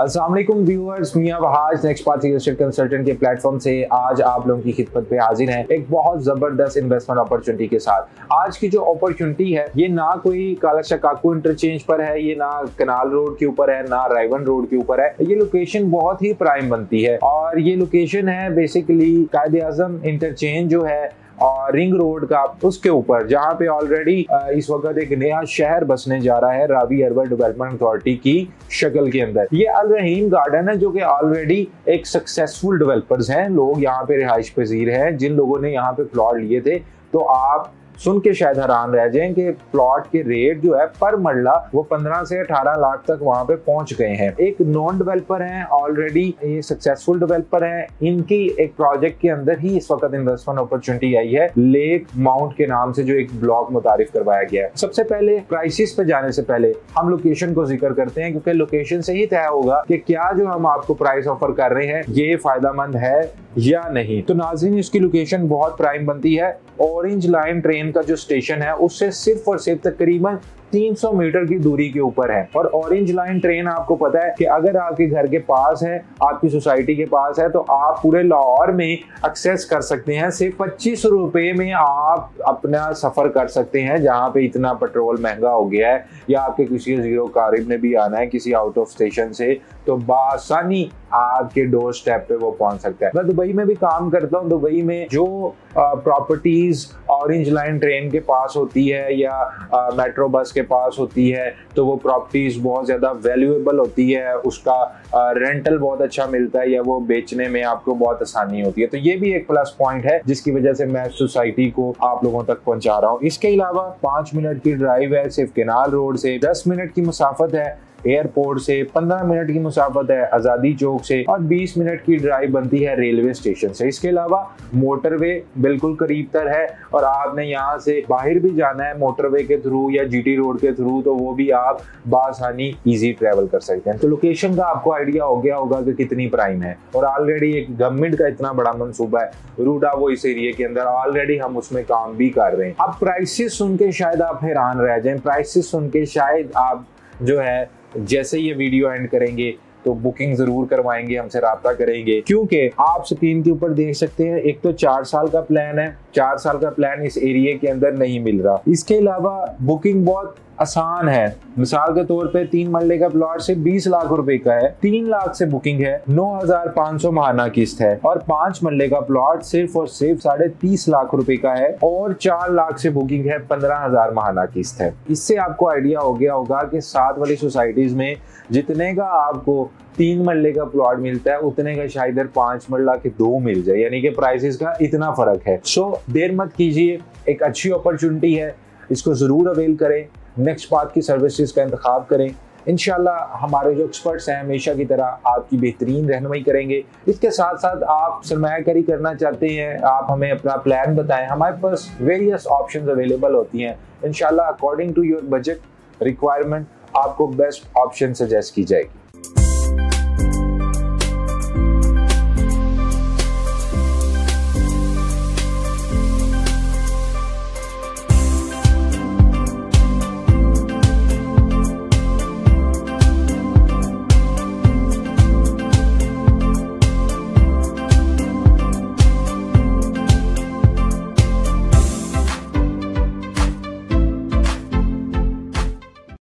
Aslam viewers मियाँ Wahaj next part real estate consultant के platform से आज आप लोगों की खिदमत पे हाजिर हैं एक बहुत ज़बरदस्त इन्वेस्टमेंट अपॉर्चुनिटी के साथ। आज की जो अपॉर्चुनिटी है, ये ना कोई काला काकू इंटरचेंज पर है, ये ना कनाल रोड के ऊपर है, ना रायवन रोड के ऊपर है। ये लोकेशन बहुत ही प्राइम बनती है और ये लोकेशन है बेसिकली कायद आज़म इंटरचेंज जो है और रिंग रोड का उसके ऊपर, जहाँ पे ऑलरेडी इस वक्त एक नया शहर बसने जा रहा है रावी अर्बन डेवलपमेंट अथॉरिटी की शक्ल के अंदर। ये अल रहीम गार्डन है जो कि ऑलरेडी एक सक्सेसफुल डेवलपर्स हैं। लोग यहाँ पे रिहाइश पजीर हैं। जिन लोगों ने यहाँ पे प्लॉट लिए थे तो आप सुन के शायद हैरान रह जाएँ कि प्लॉट के रेट जो है पर मरला वो 15 से 18 लाख तक वहाँ पे पहुँच गए हैं। एक नॉन डेवलपर हैं ऑलरेडी ये सक्सेसफुल डेवलपर हैं। इनकी एक प्रोजेक्ट के अंदर ही इस वक्त इन्वेस्टमेंट अपॉर्चुनिटी आई है। लेक माउंट के नाम से जो एक ब्लॉक मुतारिफ करवाया गया है। सबसे पहले क्राइसिस पे जाने से पहले हम लोकेशन को ज़िक्र करते हैं, क्योंकि लोकेशन से ही तय होगा कि क्या जो हम आपको प्राइस ऑफ़र कर रहे हैं, ये फ़ायदा है या नहीं। तो नाजिन इसकी लोकेशन बहुत प्राइम बनती है। ऑरेंज लाइन ट्रेन का जो स्टेशन है उससे सिर्फ़ और सिर्फ़ तकरीबन 300 मीटर की दूरी के ऊपर है। और ऑरेंज लाइन ट्रेन आपको पता है कि अगर आपके घर के पास है, आपकी सोसाइटी के पास है तो आप पूरे लाहौर में एक्सेस कर सकते हैं। सिर्फ़ पच्चीस रुपए में आप अपना सफ़र कर सकते हैं, जहाँ पे इतना पेट्रोल महँगा हो गया है। या आपके किसी ज़ीरो कारिब ने भी आना है, किसी आउट ऑफ़ स्टेशन से तो बासानी आपके डोर स्टेप पे वो पहुँच सकता है। मैं दुबई में भी काम करता हूँ। दुबई में जो प्रॉपर्टीज़ ऑरेंज लाइन ट्रेन के पास होती है या मेट्रो बस के पास होती है तो वो प्रॉपर्टीज़ बहुत ज़्यादा वैल्यूएबल होती है, उसका रेंटल बहुत अच्छा मिलता है या वो बेचने में आपको बहुत आसानी होती है। तो ये भी एक प्लस पॉइंट है, जिसकी वजह से मैं सोसाइटी को आप लोगों तक पहुँचा रहा हूँ। इसके अलावा पाँच मिनट की ड्राइव है सिर्फ़ केनाल रोड से, दस मिनट की मुसाफत है एयरपोर्ट से 15 मिनट की मुसाफत है आज़ादी चौक से और 20 मिनट की ड्राइव बनती है रेलवे स्टेशन से। इसके अलावा मोटरवे बिल्कुल करीब तर है और आपने यहाँ से बाहर भी जाना है मोटरवे के थ्रू या जीटी रोड के थ्रू तो वो भी आप बासानी इजी ट्रेवल कर सकते हैं। तो लोकेशन का आपको आइडिया हो गया होगा कि कितनी प्राइम है और ऑलरेडी एक गवर्नमेंट का इतना बड़ा मनसूबा है। रूडा वो इस एरिए के अंदर ऑलरेडी हम उसमें काम भी कर रहे हैं। अब प्राइसेस सुन के शायद आप हैरान रह जाए। प्राइसेस सुन के शायद आप जो है, जैसे ये वीडियो एंड करेंगे तो बुकिंग ज़रूर करवाएँगे, हमसे रहा करेंगे। क्योंकि आप स्क्रीन के ऊपर देख सकते हैं, एक तो चार साल का प्लान है, चार साल का प्लान इस एरिया के अंदर नहीं मिल रहा। इसके अलावा बुकिंग बहुत आसान है। मिसाल के तौर पे तीन मरले का प्लॉट सिर्फ़ बीस लाख रुपए का है। तीन लाख से बुकिंग है। 9,500 महाना किस्त है। और पाँच मरले का प्लॉट सिर्फ़ और सिर्फ़ साढ़े तीस लाख रुपए का है। और चार लाख से बुकिंग है पंद्रह हज़ार महाना किस्त है। इससे आपको आइडिया हो गया होगा कि सात वाली सोसाइटीज में जितने का आपको तीन मरले का प्लॉट मिलता है उतने का शायद पाँच मरला के दो मिल जाए। यानी कि प्राइसेस का इतना फ़र्क है। सो देर मत कीजिए। एक अच्छी अपॉर्चुनिटी है। इसको ज़रूर अवेल करें। नेक्स्ट बात की सर्विसेज़ का इंतखब करें। इनशाला हमारे जो एक्सपर्ट्स हैं, हमेशा की तरह आपकी बेहतरीन रहनमई करेंगे। इसके साथ साथ आप सरमाकारी करना चाहते हैं, आप हमें अपना प्लान बताएँ। हमारे पास वेरियस ऑप्शन अवेलेबल होती हैं। इनशाला according to your budget requirement आपको बेस्ट ऑप्शन सजेस्ट की जाएगी।